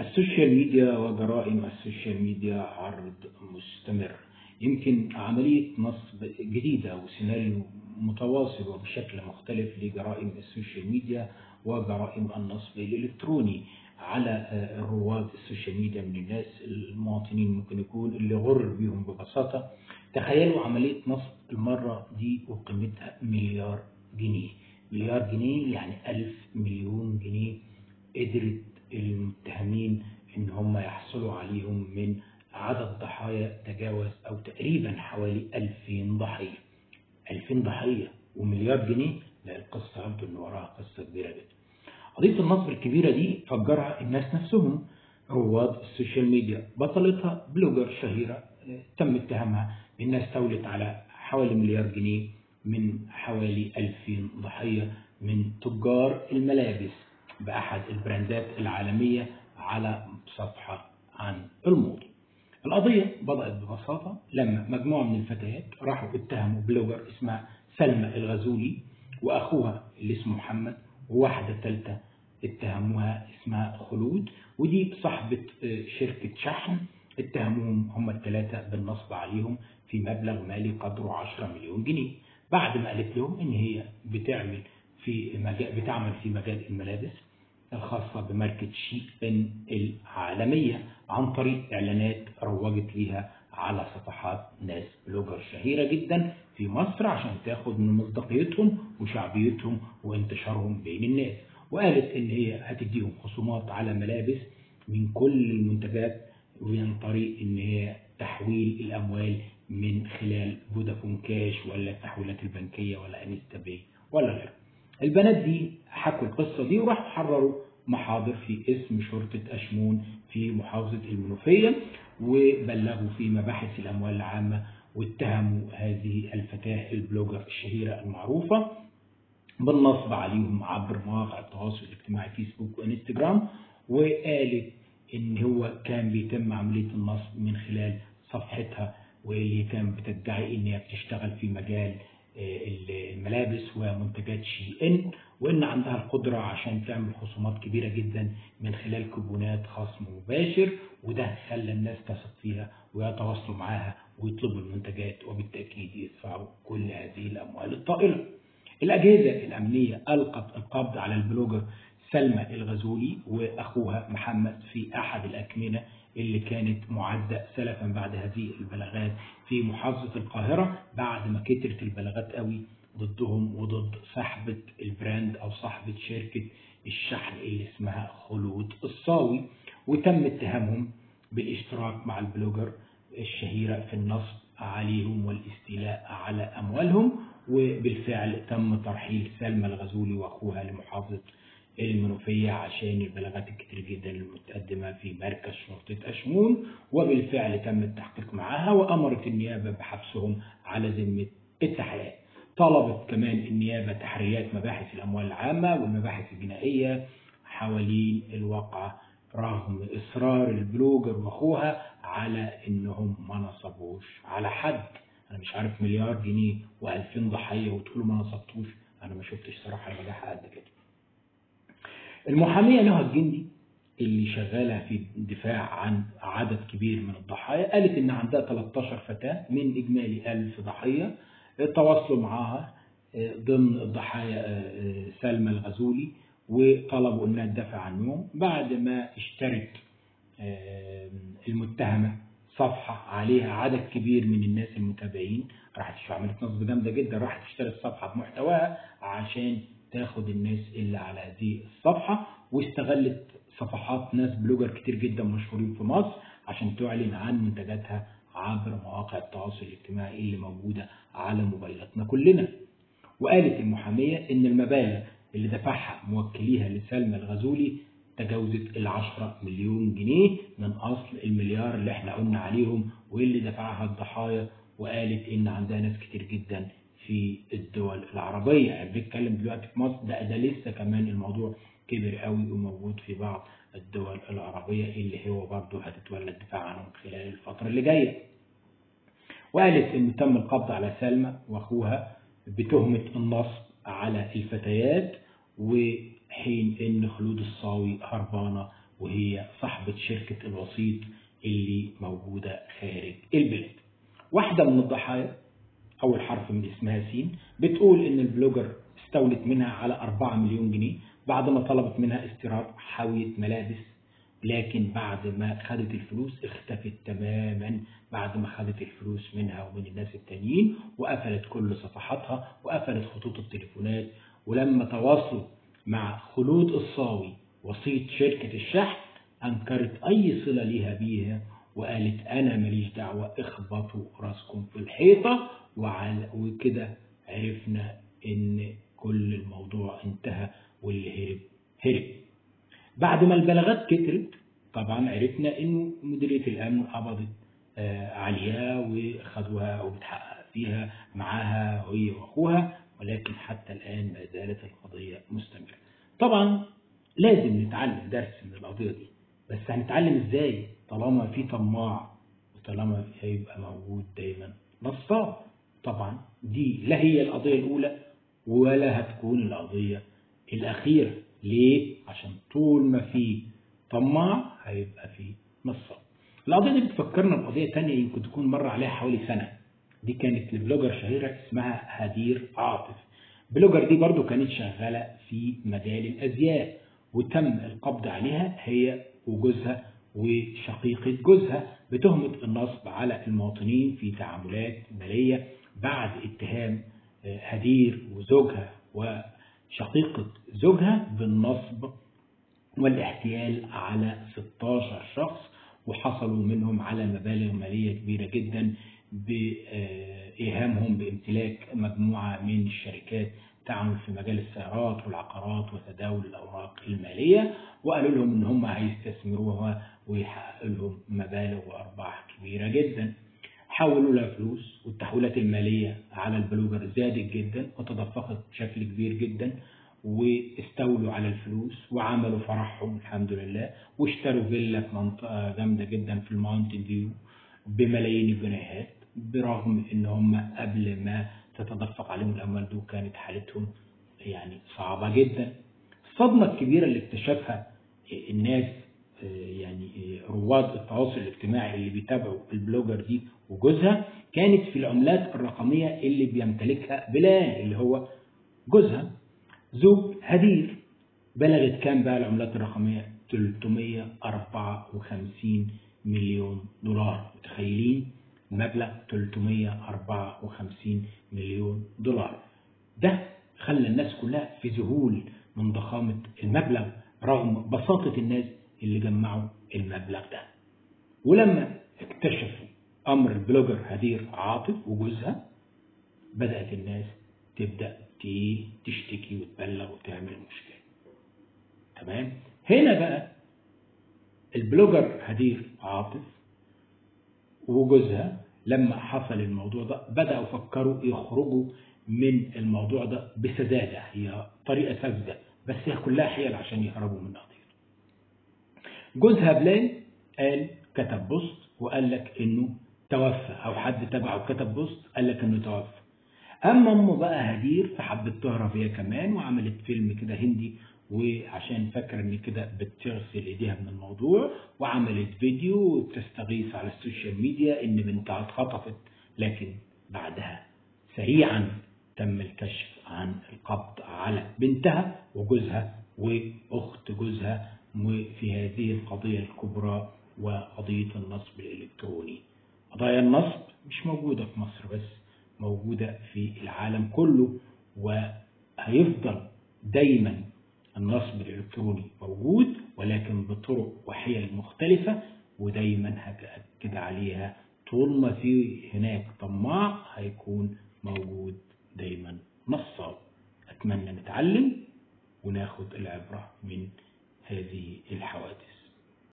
ال social media وجرائم ال social media عرض مستمر. يمكن عملية نصب جديدة وسيناريو متواصل وبشكل مختلف لجرائم ال social media وجرائم النصب الإلكتروني على رواد ال social media من الناس. المواطنين ممكن يكون اللي غر بيهم ببساطة. تخيلوا عملية نصب المرة دي وقيمتها مليار جنيه. مليار جنيه يعني ألف مليون جنيه قدرت المتهمين إن هم يحصلوا عليهم من عدد ضحايا تجاوز أو تقريبا حوالي 2000 ضحية. 2000 ضحية ومليار جنيه؟ لا القصة يبدو ان وراها قصة كبيرة جدا. قضية النصب الكبيرة دي فجرها الناس نفسهم رواد ال social media بطلتها blogger شهيرة تم اتهامها بأنها استولت على حوالي مليار جنيه من حوالي 2000 ضحية من تجار الملابس. بأحد البراندات العالمية على صفحة عن الموضة القضية بدأت ببساطة لما مجموعة من الفتيات راحوا اتهموا بلوجر اسمها سلمى الغزولي وأخوها اللي اسمه محمد وواحدة ثالثة اتهموها اسمها خلود ودي صاحبة شركة شحن اتهموهم هم الثلاثة بالنصب عليهم في مبلغ مالي قدره 10 مليون جنيه. بعد ما قالت لهم إن هي بتعمل في مجال بتعمل في مجال الملابس الخاصة بماركة ان العالمية عن طريق إعلانات روجت ليها على صفحات ناس بلوجر شهيرة جدا في مصر عشان تاخد من مصداقيتهم وشعبيتهم وانتشارهم بين الناس. وقالت إن هي هتديهم خصومات على ملابس من كل المنتجات وعن طريق إن هي تحويل الأموال من خلال فودافون كاش ولا التحويلات البنكية ولا إنستا باي ولا غيره البنات دي حكوا القصة دي وراحوا حرروا محاضر في قسم شرطة أشمون في محافظة المنوفية وبلغوا في مباحث الأموال العامة واتهموا هذه الفتاة ال blogger الشهيرة المعروفة بالنصب عليهم عبر مواقع التواصل الاجتماعي فيسبوك وإنستجرام وقالت إن هو كان بيتم عملية النصب من خلال صفحتها واللي كان بتدعي إن هي بتشتغل في مجال الملابس ومنتجات شي إن وإن عندها القدرة عشان تعمل خصومات كبيرة جدا من خلال كوبونات خصم مباشر وده خلى الناس تثق فيها ويتواصلوا معاها ويطلبوا المنتجات وبالتأكيد يدفعوا كل هذه الأموال الطائلة. الأجهزة الأمنية ألقت القبض على البلوجر سلمى الغزولي وأخوها محمد في أحد الأكمنة اللي كانت معدة سلفا بعد هذه البلاغات في محافظة القاهرة بعد ما كترت البلاغات قوي ضدهم وضد صاحبة ال brand أو صاحبة شركة الشحن اللي اسمها خلود الصاوي. وتم اتهامهم بالاشتراك مع ال blogger الشهيرة في النصب عليهم والاستيلاء على أموالهم وبالفعل تم ترحيل سلمى الغزولي وأخوها لمحافظة المنوفية عشان البلاغات الكتير جدا المتقدمة في مركز شرطة أشمون وبالفعل تم التحقيق معها وأمرت النيابة بحبسهم على ذمة التحقيقات طلبت كمان النيابة تحريات مباحث الأموال العامة والمباحث الجنائية حوالين الواقعة رغم إصرار البلوجر وأخوها على إنهم ما نصبوش على حد. أنا مش عارف مليار جنيه و2000 ضحية وتقولوا ما نصبتوش. أنا ما شفتش صراحة المداحة قد كده. المحامية نهى الجندي اللي شغالة في الدفاع عن عدد كبير من الضحايا. قالت إن عندها 13 فتاة من إجمالي 1000 ضحية. تواصلوا معاها ضمن الضحايا سلمى الغزولي وطلبوا إنها تدافع عنهم بعد ما اشترت المتهمة صفحة عليها عدد كبير من الناس المتابعين راحت عملت نصب جامدة جدا راحت اشترت صفحة بمحتواها عشان تاخد الناس اللي على هذه الصفحة واستغلت صفحات ناس بلوجر كتير جدا مشهورين في مصر عشان تعلن عن منتجاتها عبر مواقع التواصل الاجتماعي اللي موجودة على موبايلاتنا كلنا. وقالت المحامية إن المبالغ اللي دفعها موكليها لسلمى الغزولي تجاوزت العشرة مليون جنيه من أصل المليار اللي إحنا قلنا عليهم واللي دفعها الضحايا. وقالت إن عندها ناس كتير جدا في الدول العربية يعني بنتكلم دلوقتي في مصر ده ده لسه كمان الموضوع كبر قوي وموجود في بعض الدول العربية اللي هو برضه هتتولى الدفاع عنهم خلال الفترة اللي جاية. وقالت إن تم القبض على سلمى وأخوها بتهمة النصب على الفتيات وحين إن خلود الصاوي هربانة وهي صاحبة شركة الوسيط اللي موجودة خارج البلاد واحدة من الضحايا أول حرف من اسمها سين. بتقول إن البلوجر استولت منها على 4 مليون جنيه. بعد ما طلبت منها استيراد حاوية ملابس لكن بعد ما خدت الفلوس اختفت تماما. بعد ما خدت الفلوس منها ومن الناس التانيين وقفلت كل صفحاتها وقفلت خطوط التليفونات. ولما تواصلوا مع خلود الصاوي وسيط شركة الشحن أنكرت أي صلة ليها بيها. وقالت أنا ماليش دعوة اخبطوا راسكم في الحيطة وكده عرفنا إن كل الموضوع انتهى واللي هرب هرب بعد ما البلاغات كترت طبعا عرفنا انه مديرية الأمن قبضت عليها وخدوها وبتحقق فيها معاها هي وأخوها ولكن حتى الآن ما زالت القضية مستمرة. طبعا لازم نتعلم درس من القضية دي بس هنتعلم إزاي طالما في طماع وطالما هيبقى موجود دايما نصاب طبعا دي لا هي القضية الأولى ولا هتكون القضية الأخيرة ليه؟ عشان طول ما في طماع هيبقى في نصاب. القضية دي بتفكرنا بقضية تانية يمكن تكون مر عليها حوالي سنة. دي كانت لبلوجر شهيرة اسمها هدير عاطف. بلوجر دي برضو كانت شغالة في مجال الأزياء وتم القبض عليها هي وجوزها وشقيقة جوزها بتهمة النصب على المواطنين في تعاملات مالية بعد اتهام هدير وزوجها و شقيقة زوجها بالنصب والاحتيال على 16 شخص وحصلوا منهم على مبالغ مالية كبيرة جدا بإيهامهم بامتلاك مجموعة من الشركات تعمل في مجال السيارات والعقارات وتداول الأوراق المالية وقالوا لهم إن هم هيستثمروها ويحققوا لهم مبالغ وأرباح كبيرة جدا. حولوا لها فلوس والتحويلات المالية على ال blogger زادت جدا وتدفقت بشكل كبير جدا واستولوا على الفلوس وعملوا فرحهم الحمد لله واشتروا فيلا في منطقة جامدة جدا في ال Mountain View بملايين الجنيهات برغم إن هم قبل ما تتدفق عليهم الأموال دول كانت حالتهم يعني صعبة جدا. الصدمة الكبيرة اللي اكتشفها الناس يعني رواد التواصل الاجتماعي اللي بيتابعوا البلوجر دي وجوزها كانت في العملات الرقمية اللي بيمتلكها بلال اللي هو جوزها. زوج هدير بلغت كام بقى العملات الرقمية؟ 354 مليون دولار. متخيلين؟ المبلغ 354 مليون دولار. ده خلى الناس كلها في ذهول من ضخامة المبلغ رغم بساطة الناس اللي جمعوا المبلغ ده. ولما اكتشفوا أمر البلوجر هدير عاطف وجوزها بدأت الناس تبدأ تشتكي وتبلغ وتعمل مشكلة. تمام؟ هنا بقى ال blogger هدير عاطف وجوزها لما حصل الموضوع ده بدأوا يفكروا يخرجوا من الموضوع ده بسذاجه هي طريقة ساذجه بس هي كلها حيل عشان يهربوا من القضية جوزها بلال قال كتب post وقال لك إنه توفى أو حد تبعه كتب post قال لك إنه توفى. أما أم بقى هدير فحبت تهرب هي كمان وعملت فيلم كده هندي وعشان فاكره ان كده بتغسل إيديها من الموضوع وعملت فيديو تستغيث على ال social media إن بنتها اتخطفت لكن بعدها سريعا تم الكشف عن القبض على بنتها وجوزها وأخت جوزها في هذه القضية الكبرى وقضية النصب الإلكتروني. قضايا النصب مش موجودة في مصر بس موجودة في العالم كله وهيفضل دايما النصب الإلكتروني موجود ولكن بطرق وحيل مختلفة ودايما هتأكد عليها طول ما في هناك طماع هيكون موجود دايما نصاب. أتمنى نتعلم وناخد العبرة من هذه الحوادث.